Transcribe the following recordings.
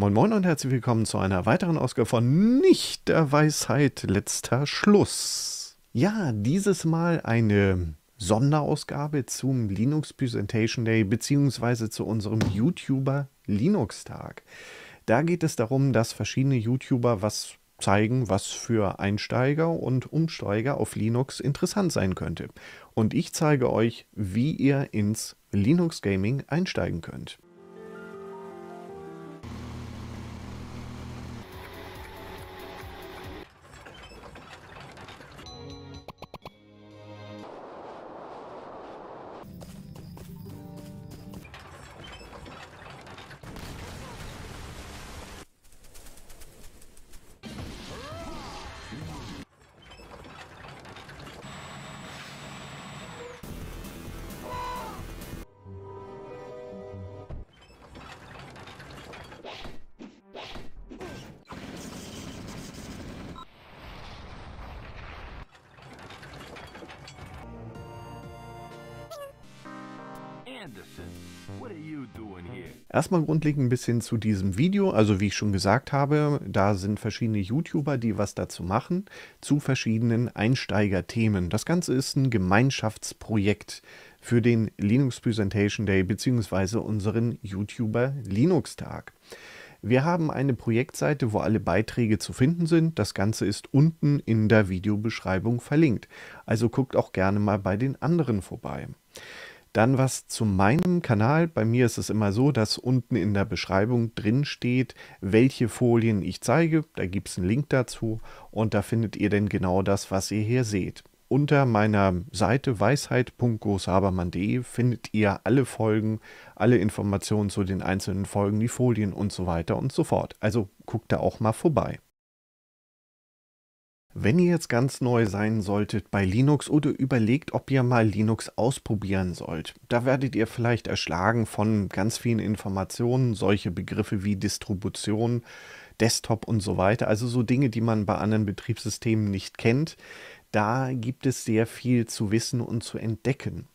Moin Moin und herzlich willkommen zu einer weiteren Ausgabe von Nicht der Weisheit letzter Schluss. Ja, dieses Mal eine Sonderausgabe zum Linux Presentation Day beziehungsweise zu unserem YouTuber Linux Tag. Da geht es darum, dass verschiedene YouTuber was zeigen, was für Einsteiger und Umsteiger auf Linux interessant sein könnte. Und ich zeige euch, wie ihr ins Linux Gaming einsteigen könnt. Erstmal grundlegend ein bisschen zu diesem Video. Also wie ich schon gesagt habe, da sind verschiedene YouTuber, die was dazu machen, zu verschiedenen Einsteigerthemen. Das Ganze ist ein Gemeinschaftsprojekt für den Linux Presentation Day bzw. unseren YouTuber Linux Tag. Wir haben eine Projektseite, wo alle Beiträge zu finden sind. Das Ganze ist unten in der Videobeschreibung verlinkt. Also guckt auch gerne mal bei den anderen vorbei. Dann was zu meinem Kanal. Bei mir ist es immer so, dass unten in der Beschreibung drin steht, welche Folien ich zeige. Da gibt es einen Link dazu und da findet ihr dann genau das, was ihr hier seht. Unter meiner Seite weisheit.gosabermann.de findet ihr alle Folgen, alle Informationen zu den einzelnen Folgen, die Folien und so weiter und so fort. Also guckt da auch mal vorbei. Wenn ihr jetzt ganz neu sein solltet bei Linux oder überlegt, ob ihr mal Linux ausprobieren sollt, da werdet ihr vielleicht erschlagen von ganz vielen Informationen, solche Begriffe wie Distribution, Desktop und so weiter, also so Dinge, die man bei anderen Betriebssystemen nicht kennt. Da gibt es sehr viel zu wissen und zu entdecken.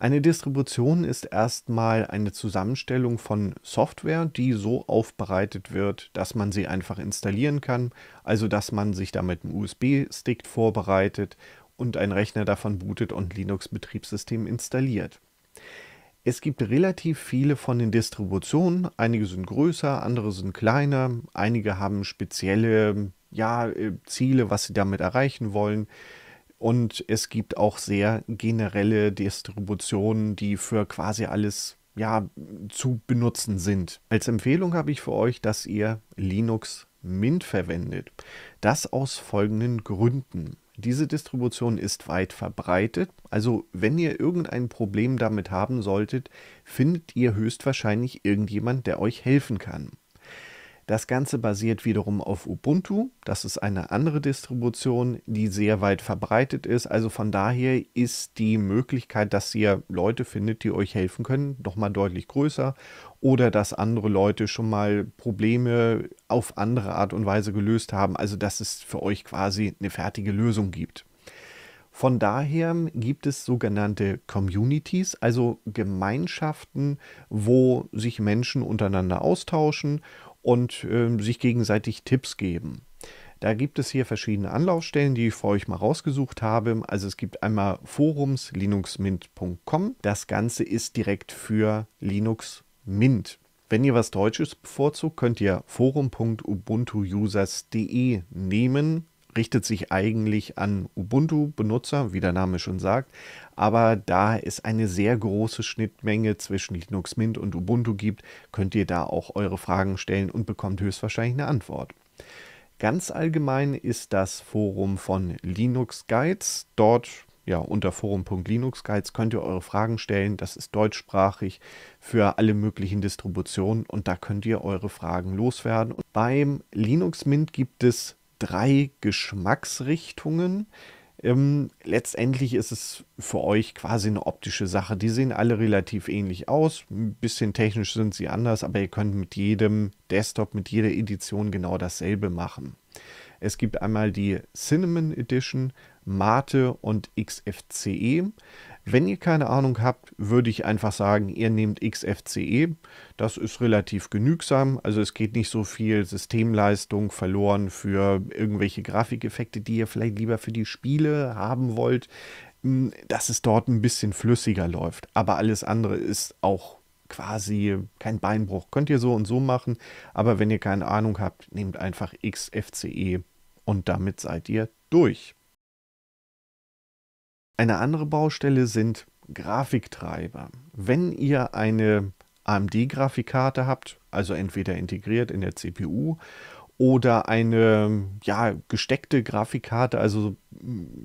Eine Distribution ist erstmal eine Zusammenstellung von Software, die so aufbereitet wird, dass man sie einfach installieren kann, also dass man sich damit einen USB-Stick vorbereitet und ein Rechner davon bootet und Linux-Betriebssystem installiert. Es gibt relativ viele von den Distributionen, einige sind größer, andere sind kleiner, einige haben spezielle ja, äh, Ziele, was sie damit erreichen wollen. Und es gibt auch sehr generelle Distributionen, die für quasi alles ja, zu benutzen sind. Als Empfehlung habe ich für euch, dass ihr Linux Mint verwendet. Das aus folgenden Gründen. Diese Distribution ist weit verbreitet, also wenn ihr irgendein Problem damit haben solltet, findet ihr höchstwahrscheinlich irgendjemand, der euch helfen kann. Das Ganze basiert wiederum auf Ubuntu. Das ist eine andere Distribution, die sehr weit verbreitet ist. Also von daher ist die Möglichkeit, dass ihr Leute findet, die euch helfen können, nochmal deutlich größer. Oder dass andere Leute schon mal Probleme auf andere Art und Weise gelöst haben. Also dass es für euch quasi eine fertige Lösung gibt. Von daher gibt es sogenannte Communities, also Gemeinschaften, wo sich Menschen untereinander austauschen und äh, sich gegenseitig Tipps geben. Da gibt es hier verschiedene Anlaufstellen, die ich für euch mal rausgesucht habe. Also es gibt einmal Forums linuxmint.com. Das Ganze ist direkt für Linux Mint. Wenn ihr was Deutsches bevorzugt, könnt ihr forum.ubuntuusers.de nehmen richtet sich eigentlich an Ubuntu-Benutzer, wie der Name schon sagt, aber da es eine sehr große Schnittmenge zwischen Linux Mint und Ubuntu gibt, könnt ihr da auch eure Fragen stellen und bekommt höchstwahrscheinlich eine Antwort. Ganz allgemein ist das Forum von Linux Guides. Dort ja, unter forum.linuxguides könnt ihr eure Fragen stellen. Das ist deutschsprachig für alle möglichen Distributionen und da könnt ihr eure Fragen loswerden. Und beim Linux Mint gibt es drei Geschmacksrichtungen. Ähm, letztendlich ist es für euch quasi eine optische Sache. Die sehen alle relativ ähnlich aus. Ein bisschen technisch sind sie anders, aber ihr könnt mit jedem Desktop, mit jeder Edition genau dasselbe machen. Es gibt einmal die Cinnamon Edition, Mate und XFCE. Wenn ihr keine Ahnung habt, würde ich einfach sagen, ihr nehmt XFCE. Das ist relativ genügsam. Also es geht nicht so viel Systemleistung verloren für irgendwelche Grafikeffekte, die ihr vielleicht lieber für die Spiele haben wollt. Hm, dass es dort ein bisschen flüssiger läuft. Aber alles andere ist auch quasi kein Beinbruch. Könnt ihr so und so machen, aber wenn ihr keine Ahnung habt, nehmt einfach XFCE und damit seid ihr durch. Eine andere Baustelle sind Grafiktreiber. Wenn ihr eine AMD-Grafikkarte habt, also entweder integriert in der CPU oder eine ja, gesteckte Grafikkarte, also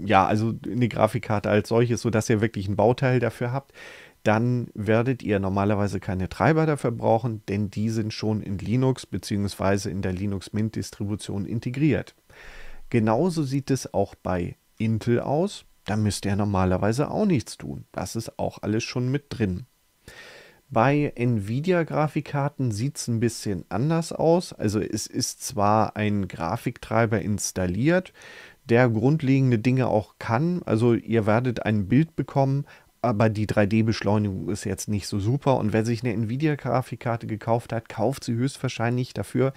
ja, also eine Grafikkarte als solches, sodass ihr wirklich ein Bauteil dafür habt, dann werdet ihr normalerweise keine Treiber dafür brauchen, denn die sind schon in Linux bzw. in der Linux Mint Distribution integriert. Genauso sieht es auch bei Intel aus. Da müsst ihr normalerweise auch nichts tun. Das ist auch alles schon mit drin. Bei Nvidia-Grafikkarten sieht es ein bisschen anders aus. Also es ist zwar ein Grafiktreiber installiert, der grundlegende Dinge auch kann. Also ihr werdet ein Bild bekommen, aber die 3D-Beschleunigung ist jetzt nicht so super. Und wer sich eine Nvidia-Grafikkarte gekauft hat, kauft sie höchstwahrscheinlich dafür,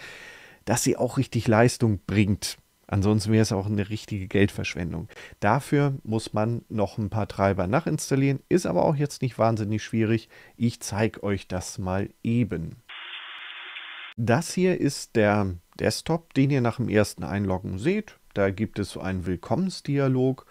dass sie auch richtig Leistung bringt. Ansonsten wäre es auch eine richtige Geldverschwendung. Dafür muss man noch ein paar Treiber nachinstallieren, ist aber auch jetzt nicht wahnsinnig schwierig. Ich zeige euch das mal eben. Das hier ist der Desktop, den ihr nach dem ersten Einloggen seht. Da gibt es so einen Willkommensdialog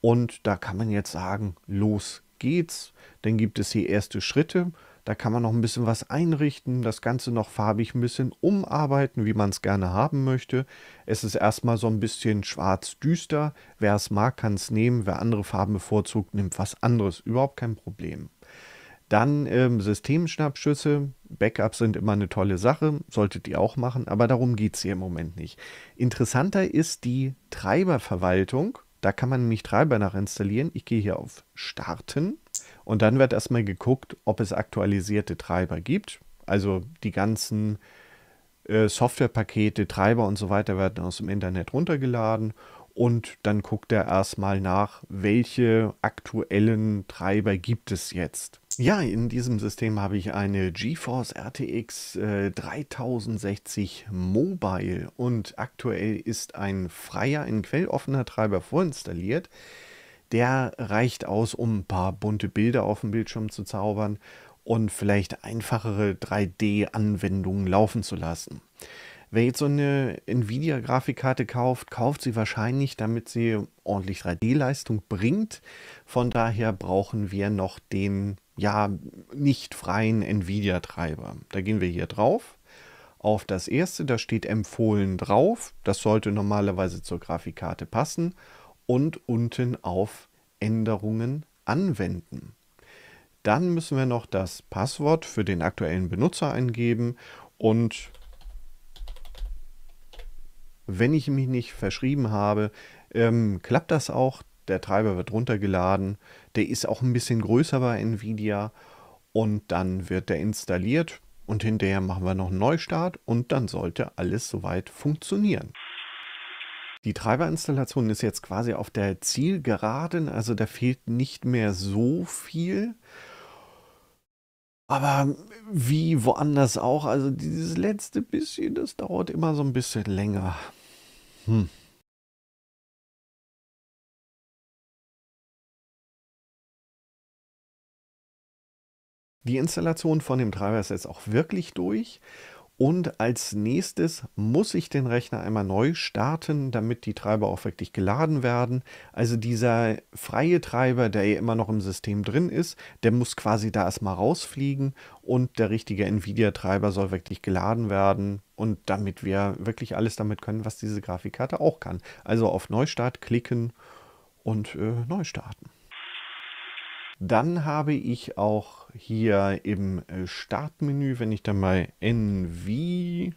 und da kann man jetzt sagen, los geht's. Dann gibt es hier erste Schritte. Da kann man noch ein bisschen was einrichten, das Ganze noch farbig ein bisschen umarbeiten, wie man es gerne haben möchte. Es ist erstmal so ein bisschen schwarz-düster. Wer es mag, kann es nehmen. Wer andere Farben bevorzugt, nimmt was anderes. Überhaupt kein Problem. Dann ähm, Systemschnappschüsse. Backups sind immer eine tolle Sache, solltet ihr auch machen, aber darum geht es hier im Moment nicht. Interessanter ist die Treiberverwaltung. Da kann man nämlich Treiber nachinstallieren. Ich gehe hier auf Starten und dann wird erstmal geguckt, ob es aktualisierte Treiber gibt. Also die ganzen äh, Softwarepakete, Treiber und so weiter werden aus dem Internet runtergeladen. Und dann guckt er erstmal nach, welche aktuellen Treiber gibt es jetzt. Ja, in diesem System habe ich eine GeForce RTX äh, 3060 Mobile und aktuell ist ein freier, ein quelloffener Treiber vorinstalliert der reicht aus, um ein paar bunte Bilder auf dem Bildschirm zu zaubern und vielleicht einfachere 3D-Anwendungen laufen zu lassen. Wer jetzt so eine Nvidia-Grafikkarte kauft, kauft sie wahrscheinlich, damit sie ordentlich 3D-Leistung bringt. Von daher brauchen wir noch den ja nicht freien Nvidia-Treiber. Da gehen wir hier drauf. Auf das erste, da steht empfohlen drauf. Das sollte normalerweise zur Grafikkarte passen und unten auf Änderungen anwenden. Dann müssen wir noch das Passwort für den aktuellen Benutzer eingeben und wenn ich mich nicht verschrieben habe, ähm, klappt das auch. Der Treiber wird runtergeladen. Der ist auch ein bisschen größer bei Nvidia und dann wird der installiert und hinterher machen wir noch einen Neustart und dann sollte alles soweit funktionieren. Die Treiberinstallation ist jetzt quasi auf der Zielgeraden, also da fehlt nicht mehr so viel. Aber wie woanders auch, also dieses letzte bisschen, das dauert immer so ein bisschen länger. Hm. Die Installation von dem Treiber ist jetzt auch wirklich durch und als nächstes muss ich den Rechner einmal neu starten, damit die Treiber auch wirklich geladen werden. Also dieser freie Treiber, der ja immer noch im System drin ist, der muss quasi da erstmal rausfliegen und der richtige Nvidia-Treiber soll wirklich geladen werden und damit wir wirklich alles damit können, was diese Grafikkarte auch kann. Also auf Neustart klicken und äh, neu starten. Dann habe ich auch hier im äh, Startmenü, wenn ich dann mal NV,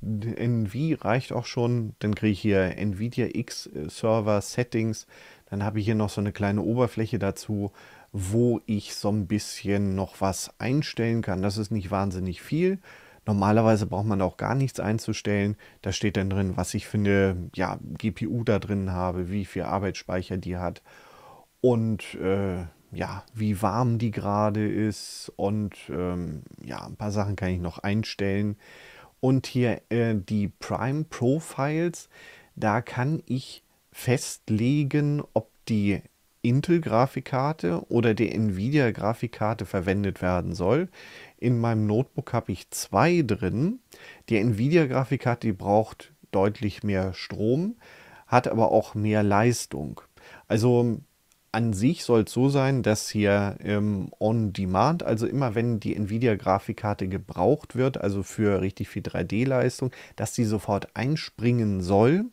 NV reicht auch schon, dann kriege ich hier NVIDIA X äh, Server Settings, dann habe ich hier noch so eine kleine Oberfläche dazu, wo ich so ein bisschen noch was einstellen kann. Das ist nicht wahnsinnig viel. Normalerweise braucht man auch gar nichts einzustellen. Da steht dann drin, was ich eine ja, GPU da drin habe, wie viel Arbeitsspeicher die hat und äh, ja, wie warm die gerade ist und ähm, ja, ein paar Sachen kann ich noch einstellen. Und hier äh, die Prime Profiles, da kann ich festlegen, ob die Intel-Grafikkarte oder die Nvidia-Grafikkarte verwendet werden soll. In meinem Notebook habe ich zwei drin. Die Nvidia-Grafikkarte, braucht deutlich mehr Strom, hat aber auch mehr Leistung. Also an sich soll es so sein, dass hier ähm, On-Demand, also immer wenn die Nvidia-Grafikkarte gebraucht wird, also für richtig viel 3D-Leistung, dass die sofort einspringen soll.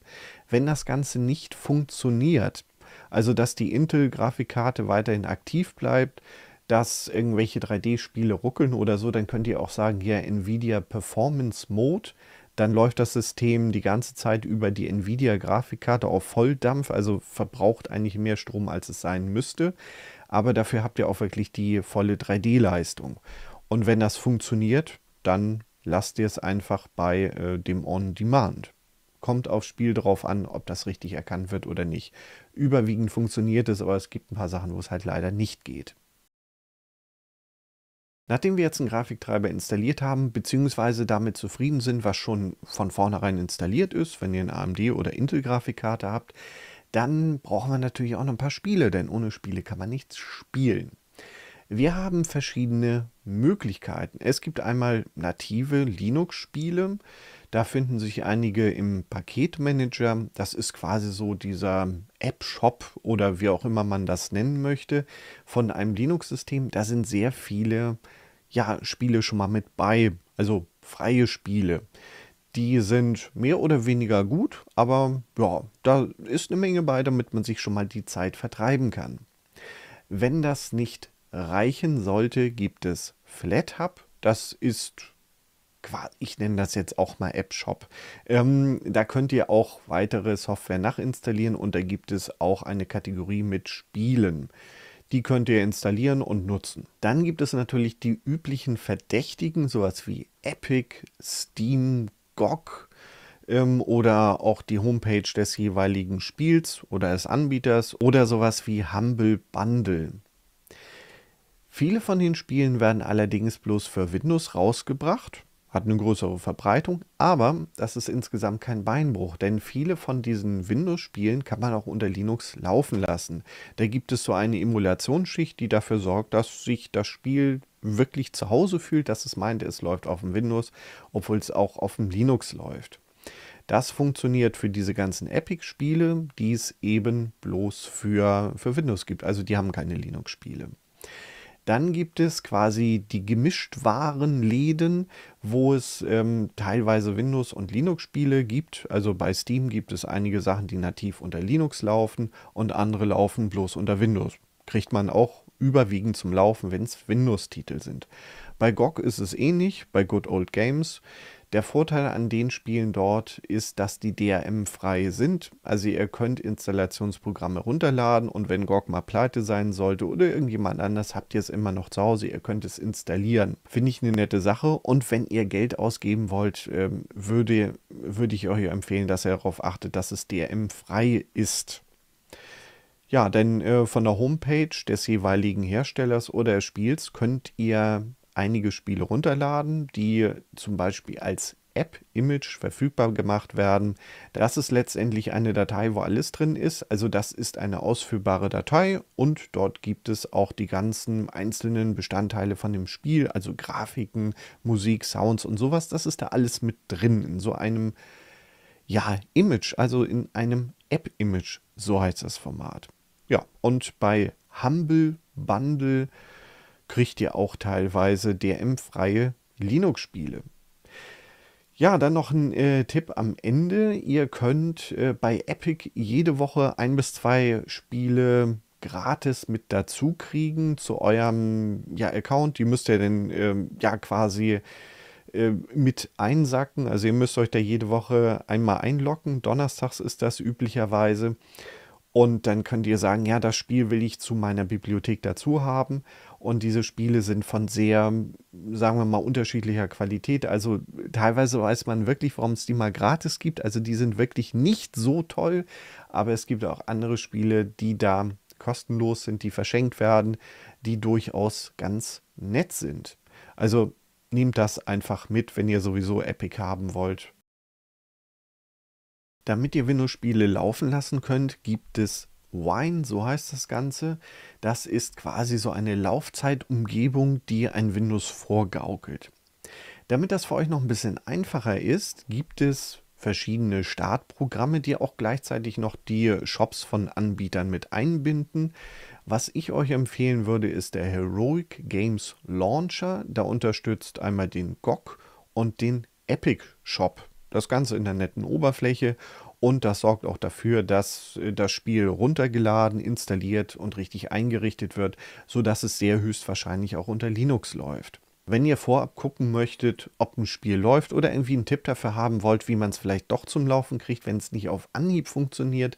Wenn das Ganze nicht funktioniert, also dass die Intel-Grafikkarte weiterhin aktiv bleibt, dass irgendwelche 3D-Spiele ruckeln oder so, dann könnt ihr auch sagen, hier Nvidia Performance Mode dann läuft das System die ganze Zeit über die Nvidia-Grafikkarte auf Volldampf, also verbraucht eigentlich mehr Strom, als es sein müsste. Aber dafür habt ihr auch wirklich die volle 3D-Leistung. Und wenn das funktioniert, dann lasst ihr es einfach bei äh, dem On-Demand. Kommt aufs Spiel drauf an, ob das richtig erkannt wird oder nicht. Überwiegend funktioniert es, aber es gibt ein paar Sachen, wo es halt leider nicht geht. Nachdem wir jetzt einen Grafiktreiber installiert haben, beziehungsweise damit zufrieden sind, was schon von vornherein installiert ist, wenn ihr eine AMD oder Intel Grafikkarte habt, dann brauchen wir natürlich auch noch ein paar Spiele, denn ohne Spiele kann man nichts spielen. Wir haben verschiedene Möglichkeiten. Es gibt einmal native Linux-Spiele. Da finden sich einige im Paketmanager. Das ist quasi so dieser App-Shop oder wie auch immer man das nennen möchte von einem Linux-System. Da sind sehr viele ja, Spiele schon mal mit bei, also freie Spiele. Die sind mehr oder weniger gut, aber ja, da ist eine Menge bei, damit man sich schon mal die Zeit vertreiben kann. Wenn das nicht reichen sollte, gibt es FlatHub. Das ist, ich nenne das jetzt auch mal App Shop. Ähm, da könnt ihr auch weitere Software nachinstallieren und da gibt es auch eine Kategorie mit Spielen. Die könnt ihr installieren und nutzen. Dann gibt es natürlich die üblichen Verdächtigen, sowas wie Epic, Steam, GOG ähm, oder auch die Homepage des jeweiligen Spiels oder des Anbieters oder sowas wie Humble Bundle. Viele von den Spielen werden allerdings bloß für Windows rausgebracht hat eine größere Verbreitung, aber das ist insgesamt kein Beinbruch, denn viele von diesen Windows-Spielen kann man auch unter Linux laufen lassen. Da gibt es so eine Emulationsschicht, die dafür sorgt, dass sich das Spiel wirklich zu Hause fühlt, dass es meint, es läuft auf dem Windows, obwohl es auch auf dem Linux läuft. Das funktioniert für diese ganzen Epic-Spiele, die es eben bloß für, für Windows gibt. Also die haben keine Linux-Spiele. Dann gibt es quasi die Gemischtwarenläden, wo es ähm, teilweise Windows- und Linux-Spiele gibt. Also bei Steam gibt es einige Sachen, die nativ unter Linux laufen und andere laufen bloß unter Windows. Kriegt man auch überwiegend zum Laufen, wenn es Windows-Titel sind. Bei GOG ist es ähnlich, bei Good Old Games. Der Vorteil an den Spielen dort ist, dass die DRM-frei sind. Also ihr könnt Installationsprogramme runterladen und wenn GOG mal pleite sein sollte oder irgendjemand anders, habt ihr es immer noch zu Hause. Ihr könnt es installieren. Finde ich eine nette Sache. Und wenn ihr Geld ausgeben wollt, ähm, würde, würde ich euch empfehlen, dass ihr darauf achtet, dass es DRM-frei ist. Ja, denn äh, von der Homepage des jeweiligen Herstellers oder des Spiels könnt ihr einige Spiele runterladen, die zum Beispiel als App-Image verfügbar gemacht werden. Das ist letztendlich eine Datei, wo alles drin ist. Also das ist eine ausführbare Datei und dort gibt es auch die ganzen einzelnen Bestandteile von dem Spiel, also Grafiken, Musik, Sounds und sowas. Das ist da alles mit drin in so einem ja, Image, also in einem App-Image, so heißt das Format. Ja, und bei Humble Bundle kriegt ihr auch teilweise DRM-freie Linux-Spiele. Ja, dann noch ein äh, Tipp am Ende. Ihr könnt äh, bei Epic jede Woche ein bis zwei Spiele gratis mit dazu kriegen zu eurem ja, Account. Die müsst ihr dann äh, ja quasi äh, mit einsacken. Also ihr müsst euch da jede Woche einmal einloggen. Donnerstags ist das üblicherweise. Und dann könnt ihr sagen, ja, das Spiel will ich zu meiner Bibliothek dazu haben. Und diese Spiele sind von sehr, sagen wir mal, unterschiedlicher Qualität. Also teilweise weiß man wirklich, warum es die mal gratis gibt. Also die sind wirklich nicht so toll. Aber es gibt auch andere Spiele, die da kostenlos sind, die verschenkt werden, die durchaus ganz nett sind. Also nehmt das einfach mit, wenn ihr sowieso Epic haben wollt. Damit ihr Windows-Spiele laufen lassen könnt, gibt es Wine, so heißt das Ganze. Das ist quasi so eine Laufzeitumgebung, die ein Windows vorgaukelt. Damit das für euch noch ein bisschen einfacher ist, gibt es verschiedene Startprogramme, die auch gleichzeitig noch die Shops von Anbietern mit einbinden. Was ich euch empfehlen würde, ist der Heroic Games Launcher. Da unterstützt einmal den GOG und den Epic Shop. Das Ganze in der netten Oberfläche und das sorgt auch dafür, dass äh, das Spiel runtergeladen, installiert und richtig eingerichtet wird, sodass es sehr höchstwahrscheinlich auch unter Linux läuft. Wenn ihr vorab gucken möchtet, ob ein Spiel läuft oder irgendwie einen Tipp dafür haben wollt, wie man es vielleicht doch zum Laufen kriegt, wenn es nicht auf Anhieb funktioniert,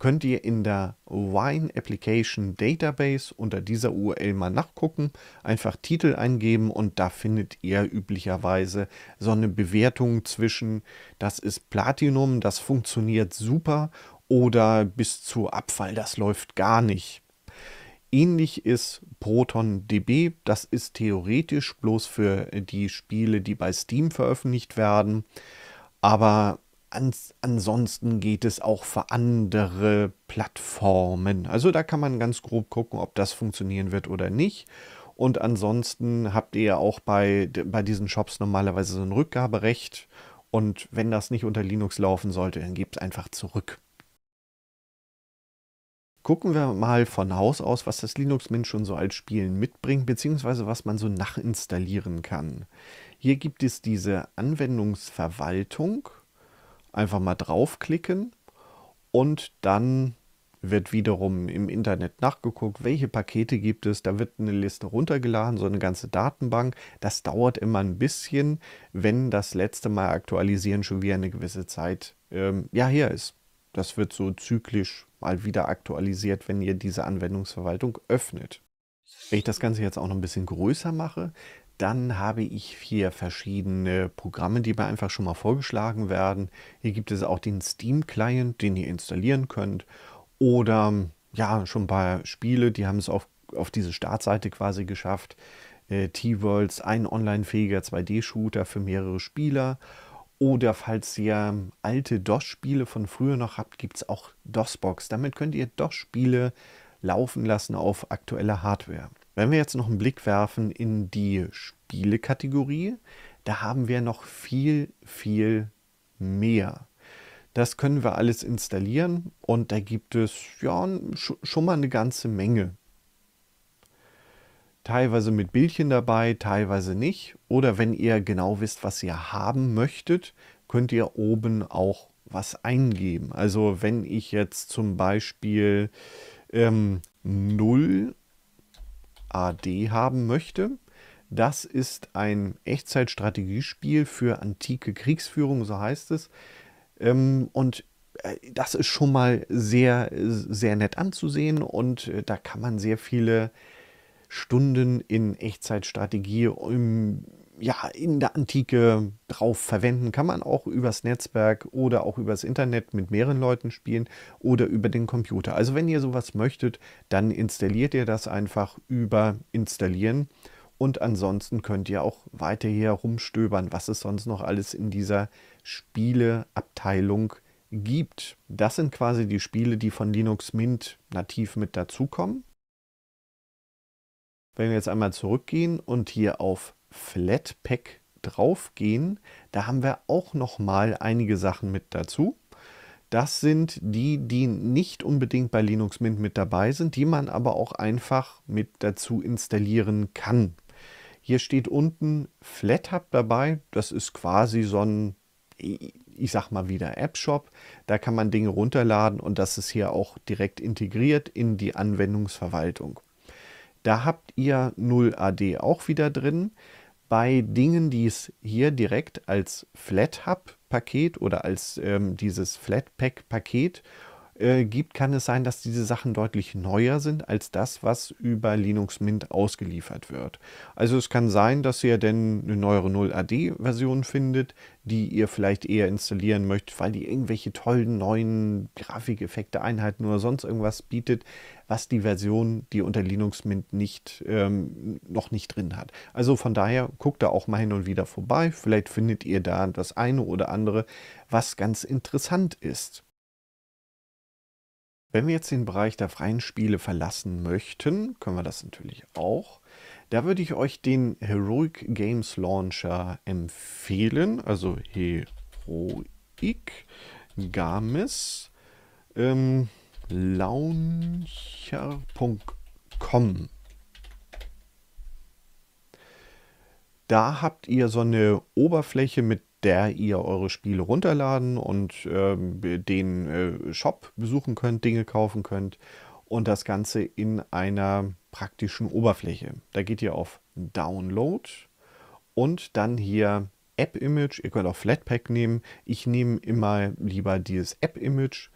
könnt ihr in der Wine Application Database unter dieser URL mal nachgucken, einfach Titel eingeben und da findet ihr üblicherweise so eine Bewertung zwischen, das ist Platinum, das funktioniert super oder bis zu Abfall, das läuft gar nicht. Ähnlich ist ProtonDB, das ist theoretisch bloß für die Spiele, die bei Steam veröffentlicht werden, aber Ans ansonsten geht es auch für andere Plattformen. Also da kann man ganz grob gucken, ob das funktionieren wird oder nicht. Und ansonsten habt ihr auch bei, bei diesen Shops normalerweise so ein Rückgaberecht. Und wenn das nicht unter Linux laufen sollte, dann gebt es einfach zurück. Gucken wir mal von Haus aus, was das Linux Mint schon so als Spielen mitbringt, beziehungsweise was man so nachinstallieren kann. Hier gibt es diese Anwendungsverwaltung einfach mal draufklicken und dann wird wiederum im Internet nachgeguckt, welche Pakete gibt es. Da wird eine Liste runtergeladen, so eine ganze Datenbank. Das dauert immer ein bisschen, wenn das letzte Mal aktualisieren schon wieder eine gewisse Zeit ähm, ja her ist. Das wird so zyklisch mal wieder aktualisiert, wenn ihr diese Anwendungsverwaltung öffnet. Wenn ich das Ganze jetzt auch noch ein bisschen größer mache, dann habe ich hier verschiedene Programme, die mir einfach schon mal vorgeschlagen werden. Hier gibt es auch den Steam-Client, den ihr installieren könnt. Oder ja, schon ein paar Spiele, die haben es auf, auf diese Startseite quasi geschafft. Äh, T-Worlds, ein online-fähiger 2D-Shooter für mehrere Spieler. Oder falls ihr alte DOS-Spiele von früher noch habt, gibt es auch DOSBox. Damit könnt ihr DOS-Spiele laufen lassen auf aktueller Hardware. Wenn wir jetzt noch einen Blick werfen in die Spielekategorie, da haben wir noch viel, viel mehr. Das können wir alles installieren und da gibt es ja schon mal eine ganze Menge. Teilweise mit Bildchen dabei, teilweise nicht. Oder wenn ihr genau wisst, was ihr haben möchtet, könnt ihr oben auch was eingeben. Also wenn ich jetzt zum Beispiel ähm, 0 AD haben möchte. Das ist ein Echtzeitstrategiespiel für antike Kriegsführung, so heißt es. Ähm, und äh, das ist schon mal sehr, sehr nett anzusehen und äh, da kann man sehr viele Stunden in Echtzeitstrategie im ja, in der Antike drauf verwenden. Kann man auch übers Netzwerk oder auch übers Internet mit mehreren Leuten spielen oder über den Computer. Also wenn ihr sowas möchtet, dann installiert ihr das einfach über Installieren. Und ansonsten könnt ihr auch weiter hier rumstöbern, was es sonst noch alles in dieser Spieleabteilung gibt. Das sind quasi die Spiele, die von Linux Mint nativ mit dazukommen. Wenn wir jetzt einmal zurückgehen und hier auf Flatpak draufgehen, da haben wir auch noch mal einige Sachen mit dazu. Das sind die, die nicht unbedingt bei Linux Mint mit dabei sind, die man aber auch einfach mit dazu installieren kann. Hier steht unten FlatHub dabei. Das ist quasi so ein, ich sag mal wieder App-Shop. Da kann man Dinge runterladen und das ist hier auch direkt integriert in die Anwendungsverwaltung. Da habt ihr 0AD auch wieder drin bei Dingen, die es hier direkt als FlatHub-Paket oder als ähm, dieses Flatpak-Paket äh, gibt, kann es sein, dass diese Sachen deutlich neuer sind als das, was über Linux Mint ausgeliefert wird. Also es kann sein, dass ihr denn eine neuere 0AD-Version findet, die ihr vielleicht eher installieren möchtet, weil die irgendwelche tollen neuen Grafikeffekte, Einheiten oder sonst irgendwas bietet, was die Version, die unter Linux Mint nicht, ähm, noch nicht drin hat. Also von daher guckt da auch mal hin und wieder vorbei. Vielleicht findet ihr da das eine oder andere, was ganz interessant ist. Wenn wir jetzt den Bereich der freien Spiele verlassen möchten, können wir das natürlich auch. Da würde ich euch den Heroic Games Launcher empfehlen, also Heroic Games ähm, Launcher.com. Da habt ihr so eine Oberfläche mit der ihr eure Spiele runterladen und ähm, den äh, Shop besuchen könnt, Dinge kaufen könnt und das Ganze in einer praktischen Oberfläche. Da geht ihr auf Download und dann hier App-Image. Ihr könnt auch Flatpak nehmen. Ich nehme immer lieber dieses App-Image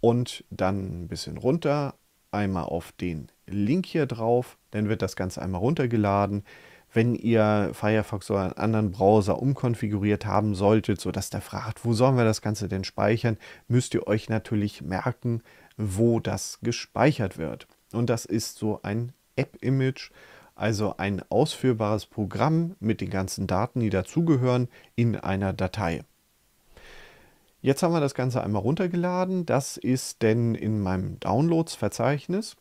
und dann ein bisschen runter. Einmal auf den Link hier drauf. Dann wird das Ganze einmal runtergeladen wenn ihr Firefox oder einen anderen Browser umkonfiguriert haben solltet, sodass der fragt, wo sollen wir das Ganze denn speichern, müsst ihr euch natürlich merken, wo das gespeichert wird. Und das ist so ein App-Image, also ein ausführbares Programm mit den ganzen Daten, die dazugehören, in einer Datei. Jetzt haben wir das Ganze einmal runtergeladen. Das ist denn in meinem Downloads-Verzeichnis.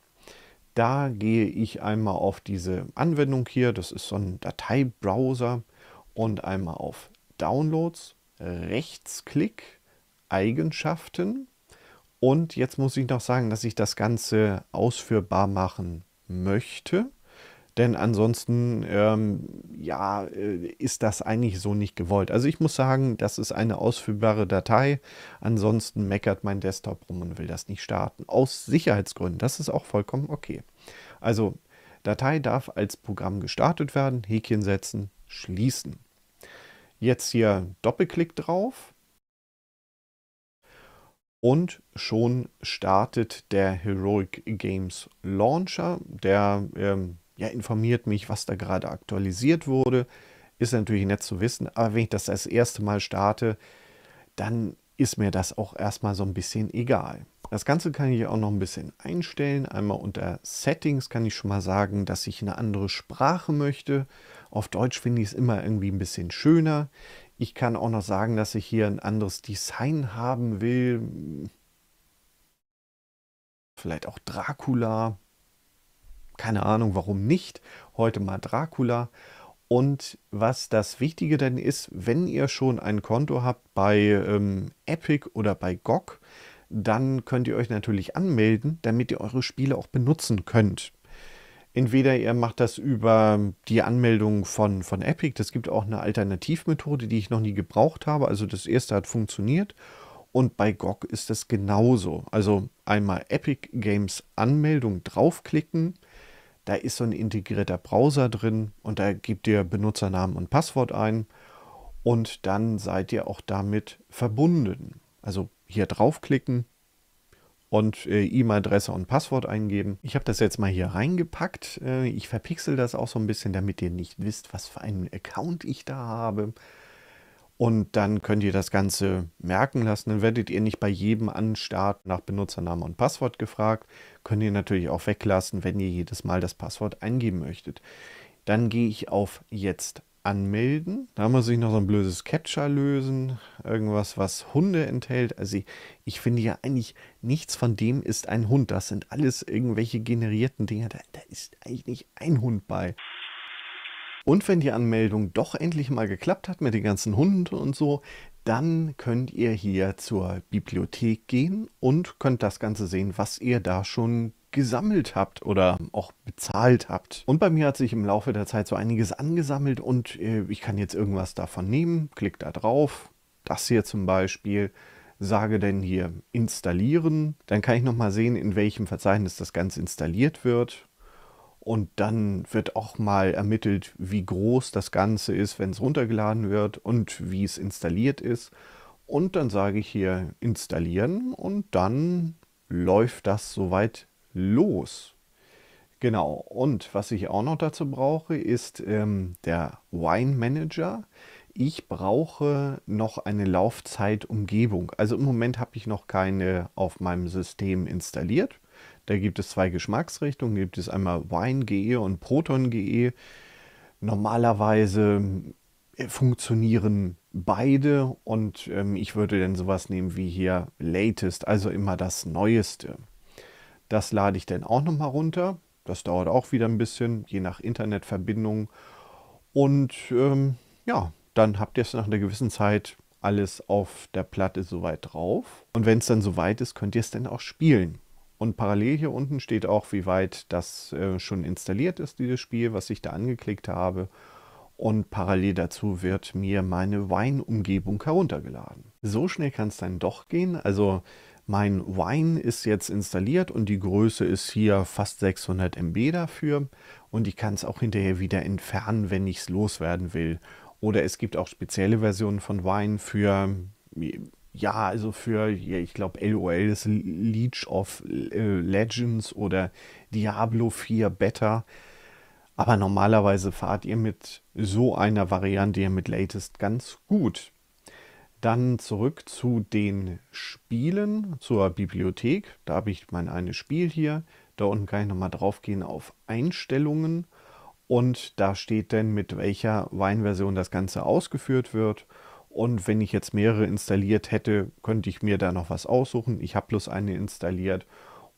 Da gehe ich einmal auf diese Anwendung hier, das ist so ein Dateibrowser. Und einmal auf Downloads, Rechtsklick, Eigenschaften. Und jetzt muss ich noch sagen, dass ich das Ganze ausführbar machen möchte. Denn ansonsten, ähm, ja, äh, ist das eigentlich so nicht gewollt. Also ich muss sagen, das ist eine ausführbare Datei. Ansonsten meckert mein Desktop rum und will das nicht starten. Aus Sicherheitsgründen. Das ist auch vollkommen okay. Also Datei darf als Programm gestartet werden. Häkchen setzen, schließen. Jetzt hier Doppelklick drauf. Und schon startet der Heroic Games Launcher. Der ähm, ja, informiert mich, was da gerade aktualisiert wurde. Ist natürlich nett zu wissen, aber wenn ich das das erste Mal starte, dann ist mir das auch erstmal so ein bisschen egal. Das Ganze kann ich auch noch ein bisschen einstellen. Einmal unter Settings kann ich schon mal sagen, dass ich eine andere Sprache möchte. Auf Deutsch finde ich es immer irgendwie ein bisschen schöner. Ich kann auch noch sagen, dass ich hier ein anderes Design haben will. Vielleicht auch Dracula keine Ahnung, warum nicht. Heute mal Dracula. Und was das Wichtige denn ist, wenn ihr schon ein Konto habt bei ähm, Epic oder bei GOG, dann könnt ihr euch natürlich anmelden, damit ihr eure Spiele auch benutzen könnt. Entweder ihr macht das über die Anmeldung von, von Epic, das gibt auch eine Alternativmethode, die ich noch nie gebraucht habe. Also das erste hat funktioniert. Und bei GOG ist es genauso. Also einmal Epic Games Anmeldung draufklicken, da ist so ein integrierter Browser drin und da gebt ihr Benutzernamen und Passwort ein und dann seid ihr auch damit verbunden. Also hier draufklicken und äh, E-Mail-Adresse und Passwort eingeben. Ich habe das jetzt mal hier reingepackt. Äh, ich verpixel das auch so ein bisschen, damit ihr nicht wisst, was für einen Account ich da habe. Und dann könnt ihr das Ganze merken lassen. Dann werdet ihr nicht bei jedem Anstart nach Benutzernamen und Passwort gefragt. Könnt ihr natürlich auch weglassen, wenn ihr jedes Mal das Passwort eingeben möchtet. Dann gehe ich auf Jetzt anmelden. Da muss ich noch so ein blödes Capture lösen. Irgendwas, was Hunde enthält. Also ich, ich, finde ja eigentlich, nichts von dem ist ein Hund. Das sind alles irgendwelche generierten Dinge. Da, da ist eigentlich nicht ein Hund bei. Und wenn die Anmeldung doch endlich mal geklappt hat mit den ganzen Hunden und so, dann könnt ihr hier zur Bibliothek gehen und könnt das Ganze sehen, was ihr da schon gesammelt habt oder auch bezahlt habt. Und bei mir hat sich im Laufe der Zeit so einiges angesammelt und äh, ich kann jetzt irgendwas davon nehmen, klick da drauf, das hier zum Beispiel, sage dann hier installieren, dann kann ich nochmal sehen, in welchem Verzeichnis das Ganze installiert wird und dann wird auch mal ermittelt, wie groß das Ganze ist, wenn es runtergeladen wird und wie es installiert ist. Und dann sage ich hier installieren und dann läuft das soweit los. Genau, und was ich auch noch dazu brauche, ist ähm, der Wine Manager. Ich brauche noch eine Laufzeitumgebung. Also im Moment habe ich noch keine auf meinem System installiert. Da gibt es zwei Geschmacksrichtungen. Gibt es einmal Wine.ge und Proton.ge. Normalerweise äh, funktionieren beide und ähm, ich würde dann sowas nehmen wie hier Latest, also immer das Neueste. Das lade ich dann auch nochmal runter. Das dauert auch wieder ein bisschen, je nach Internetverbindung. Und ähm, ja, dann habt ihr es nach einer gewissen Zeit alles auf der Platte soweit drauf. Und wenn es dann soweit ist, könnt ihr es dann auch spielen. Und parallel hier unten steht auch, wie weit das äh, schon installiert ist, dieses Spiel, was ich da angeklickt habe. Und parallel dazu wird mir meine Wine-Umgebung heruntergeladen. So schnell kann es dann doch gehen. Also mein Wine ist jetzt installiert und die Größe ist hier fast 600 MB dafür. Und ich kann es auch hinterher wieder entfernen, wenn ich es loswerden will. Oder es gibt auch spezielle Versionen von Wine für ja, also für, ich glaube, LOL ist Leech of äh, Legends oder Diablo 4 Beta. Aber normalerweise fahrt ihr mit so einer Variante hier mit Latest ganz gut. Dann zurück zu den Spielen, zur Bibliothek. Da habe ich mein eines Spiel hier. Da unten kann ich nochmal drauf gehen auf Einstellungen. Und da steht dann, mit welcher Weinversion das Ganze ausgeführt wird. Und wenn ich jetzt mehrere installiert hätte, könnte ich mir da noch was aussuchen. Ich habe bloß eine installiert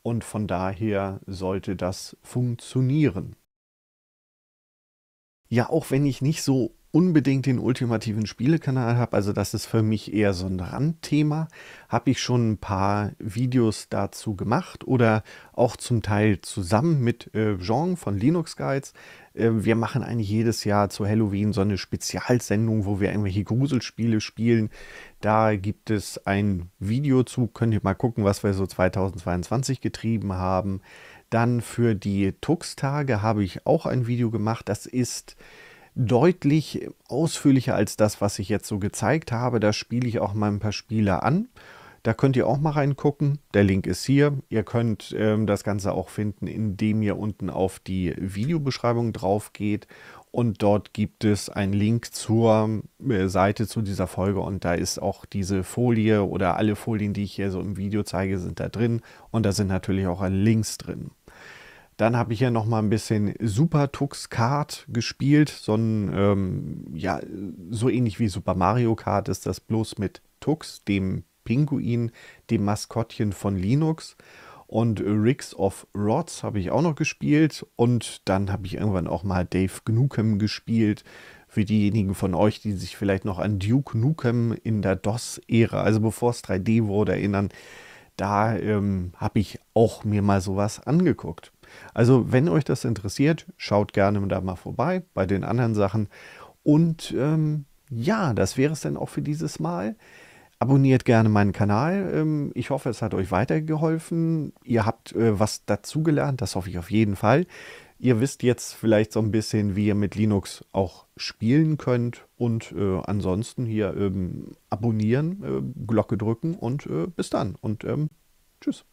und von daher sollte das funktionieren. Ja, auch wenn ich nicht so unbedingt den ultimativen Spielekanal habe, also das ist für mich eher so ein Randthema, habe ich schon ein paar Videos dazu gemacht oder auch zum Teil zusammen mit äh, Jean von Linux Guides. Äh, wir machen eigentlich jedes Jahr zu Halloween so eine Spezialsendung, wo wir irgendwelche Gruselspiele spielen. Da gibt es ein Video zu, könnt ihr mal gucken, was wir so 2022 getrieben haben. Dann für die Tux-Tage habe ich auch ein Video gemacht. Das ist deutlich ausführlicher als das, was ich jetzt so gezeigt habe. Da spiele ich auch mal ein paar Spiele an. Da könnt ihr auch mal reingucken. Der Link ist hier. Ihr könnt ähm, das Ganze auch finden, indem ihr unten auf die Videobeschreibung drauf geht. Und dort gibt es einen Link zur äh, Seite zu dieser Folge. Und da ist auch diese Folie oder alle Folien, die ich hier so im Video zeige, sind da drin. Und da sind natürlich auch Links drin. Dann habe ich ja noch mal ein bisschen Super Tux Kart gespielt. So ein, ähm, ja, so ähnlich wie Super Mario Kart ist das bloß mit Tux, dem Pinguin, dem Maskottchen von Linux. Und Rigs of Rods habe ich auch noch gespielt. Und dann habe ich irgendwann auch mal Dave Gnukem gespielt. Für diejenigen von euch, die sich vielleicht noch an Duke Nukem in der DOS-Ära, also bevor es 3D wurde, erinnern, da ähm, habe ich auch mir mal sowas angeguckt. Also wenn euch das interessiert, schaut gerne da mal vorbei bei den anderen Sachen. Und ähm, ja, das wäre es dann auch für dieses Mal. Abonniert gerne meinen Kanal. Ähm, ich hoffe, es hat euch weitergeholfen. Ihr habt äh, was dazugelernt, das hoffe ich auf jeden Fall. Ihr wisst jetzt vielleicht so ein bisschen, wie ihr mit Linux auch spielen könnt. Und äh, ansonsten hier ähm, abonnieren, äh, Glocke drücken und bis dann. Und ähm, tschüss.